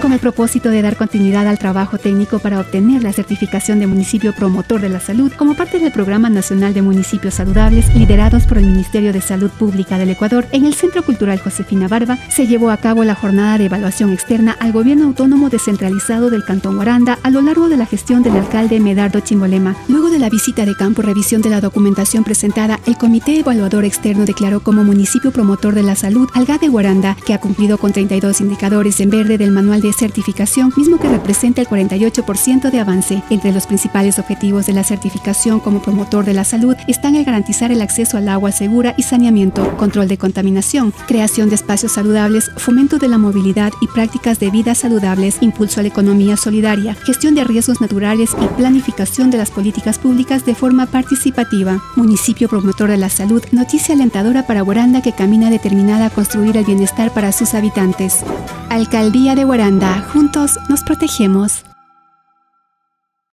Con el propósito de dar continuidad al trabajo técnico para obtener la certificación de municipio promotor de la salud como parte del Programa Nacional de Municipios Saludables liderados por el Ministerio de Salud Pública del Ecuador, en el Centro Cultural Josefina Barba se llevó a cabo la jornada de evaluación externa al gobierno autónomo descentralizado del Cantón Guaranda a lo largo de la gestión del alcalde Medardo Chimbolema. Luego de la visita de campo revisión de la documentación presentada, el Comité Evaluador Externo declaró como municipio promotor de la salud al de Guaranda, que ha cumplido con 32 indicadores en verde del manual de certificación, mismo que representa el 48% de avance. Entre los principales objetivos de la certificación como promotor de la salud están el garantizar el acceso al agua segura y saneamiento, control de contaminación, creación de espacios saludables, fomento de la movilidad y prácticas de vida saludables, impulso a la economía solidaria, gestión de riesgos naturales y planificación de las políticas públicas de forma participativa. Municipio promotor de la salud, noticia alentadora para Guaranda que camina determinada a construir el bienestar para sus habitantes. Alcaldía de Guaranda, juntos nos protegemos.